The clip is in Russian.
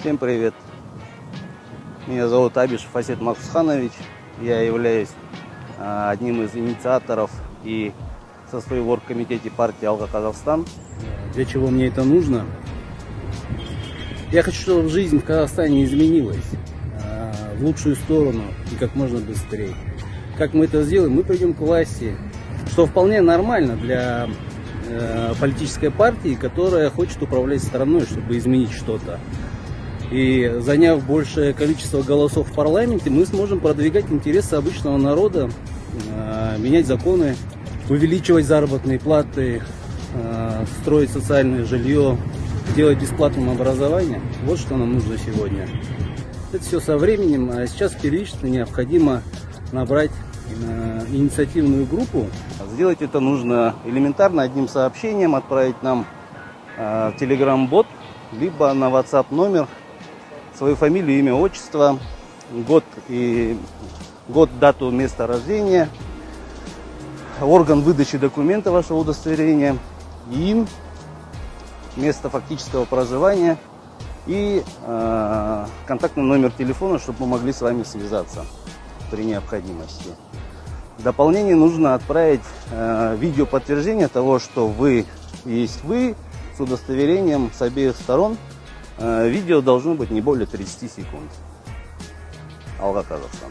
Всем привет. Меня зовут Абиш Фасет Максханович. Я являюсь а, одним из инициаторов и состою в оргкомитете партии Алга Казахстан. Для чего мне это нужно? Я хочу, чтобы жизнь в Казахстане изменилась а, в лучшую сторону и как можно быстрее. Как мы это сделаем? Мы придем к власти, что вполне нормально для э, политической партии, которая хочет управлять страной, чтобы изменить что-то. И заняв большее количество голосов в парламенте, мы сможем продвигать интересы обычного народа, э, менять законы, увеличивать заработные платы, э, строить социальное жилье, делать бесплатным образование. Вот что нам нужно сегодня. Это все со временем, а сейчас первично необходимо набрать э, инициативную группу. Сделать это нужно элементарно одним сообщением, отправить нам в Telegram-бот, либо на WhatsApp номер свою фамилию, имя, отчество, год и год, дату, место рождения, орган выдачи документа вашего удостоверения, им, место фактического проживания и э, контактный номер телефона, чтобы мы могли с вами связаться при необходимости. В дополнение нужно отправить э, видео подтверждение того, что вы есть вы с удостоверением с обеих сторон – видео должно быть не более 30 секунд. Алга Казахстан.